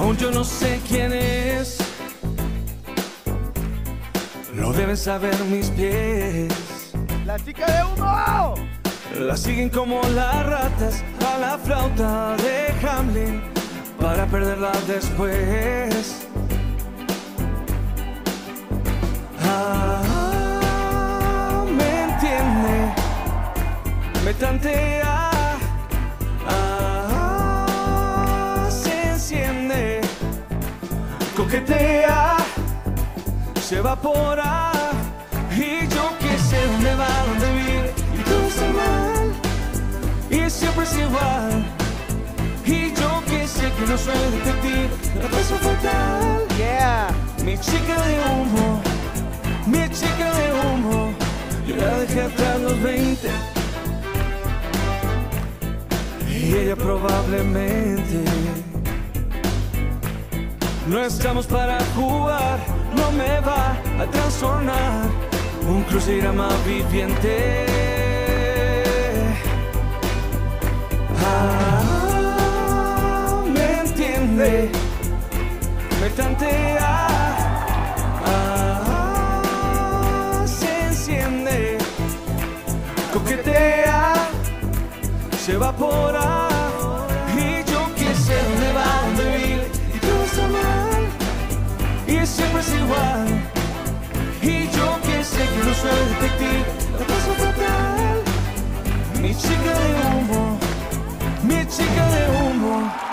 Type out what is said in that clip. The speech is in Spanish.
Aún yo no sé quién es. Lo deben saber mis pies. ¡La chica de humo! La siguen como las ratas a la flauta de Hamlin para perderla después. Ah, me entiende, me tantea, coquetea, se evapora. Y yo que sé dónde va, dónde vive. Y todo está mal. Y siempre es igual. Y yo que sé que no soy detective, la paso fatal. Yeah. Mi chica de humo, mi chica de humo, yo la dejé atrás los 20. Y ella probablemente no estamos para jugar, no me va a trastornar un crucigrama viviente. Ah, me entiende, me tantea, ah, se enciende, coquetea, se evapora siempre es igual y yo que sé que no soy detective, la paso fatal, mi chica de humo, mi chica de humo.